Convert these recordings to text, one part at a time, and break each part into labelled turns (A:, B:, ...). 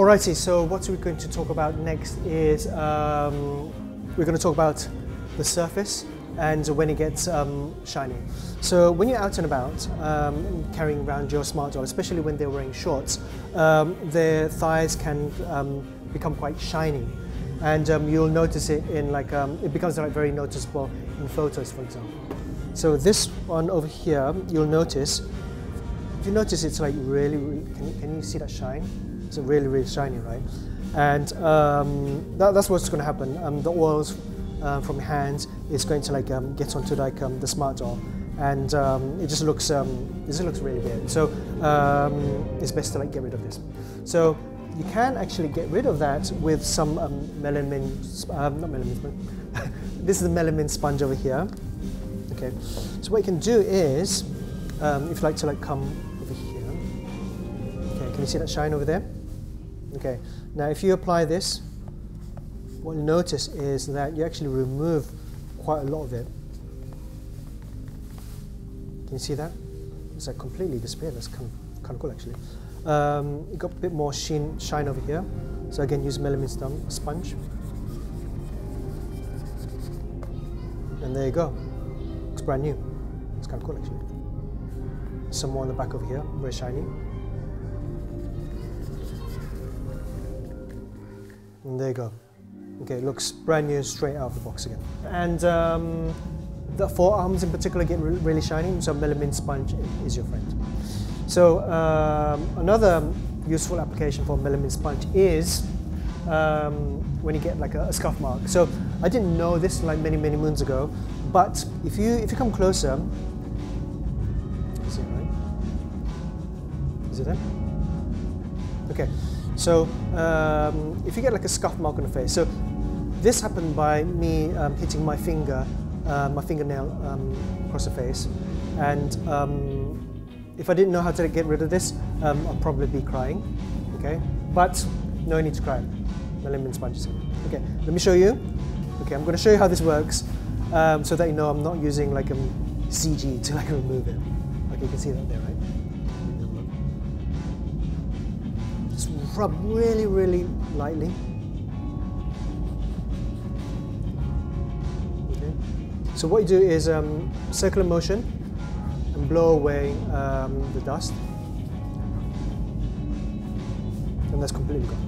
A: Alrighty, so what we're going to talk about next is um, we're going to talk about the surface and when it gets um, shiny. So when you're out and about um, carrying around your smart doll, especially when they're wearing shorts, um, their thighs can um, become quite shiny. And um, you'll notice it in like, it becomes like very noticeable in photos, for example. So this one over here, you'll notice, if you notice it's like really, really can, can you see that shine? It's really, really shiny, right? And um, that, that's what's going to happen. Um, the oils uh, from your hands is going to like um, get onto like um, the smart doll, and um, it just looks um, it just looks really weird. So it's best to like get rid of this. So you can actually get rid of that with some melamine, not melamine, this is the melamine sponge over here. Okay, so what you can do is, if you like to like come over here, okay, can you see that shine over there? Okay, now if you apply this, what you notice is that you actually remove quite a lot of it. Can you see that? It's like completely disappeared. That's kind of, kind of cool actually. Um, you got a bit more sheen, shine over here. So again, use melamine sponge. And there you go. Looks brand new. It's kind of cool actually. Some more on the back over here, very shiny. And there you go. Okay, it looks brand new straight out of the box again. And um, the forearms in particular get re really shiny, so melamine sponge is your friend. So um, another useful application for melamine sponge is um, when you get like a, a, scuff mark. So I didn't know this like many, many moons ago, but if you, if you come closer, is it right? Is it there? Okay, so um, if you get like a scuff mark on the face, so this happened by me um, hitting my finger, uh, my fingernail um, across the face, and um, if I didn't know how to get rid of this, um, I'd probably be crying. Okay, but no need to cry. Melamine sponges. Okay, let me show you. Okay, I'm going to show you how this works, so that you know I'm not using like a CG to like remove it. Okay, you can see that there, right? Just rub really, really lightly. So what you do is um, circular motion and blow away um, the dust. And that's completely gone.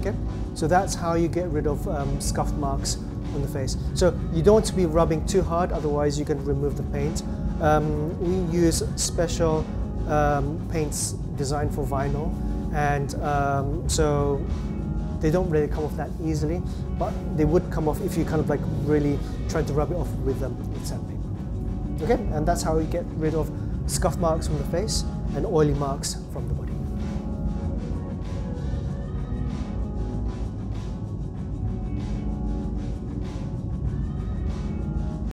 A: Okay, so that's how you get rid of um, scuff marks on the face. So you don't want to be rubbing too hard, otherwise you can remove the paint. Um, we use special um, paints designed for vinyl, and um, so they don't really come off that easily, but they would come off if you kind of like really try to rub it off with, um, with sandpaper. Okay, and that's how you get rid of scuff marks from the face and oily marks from the body.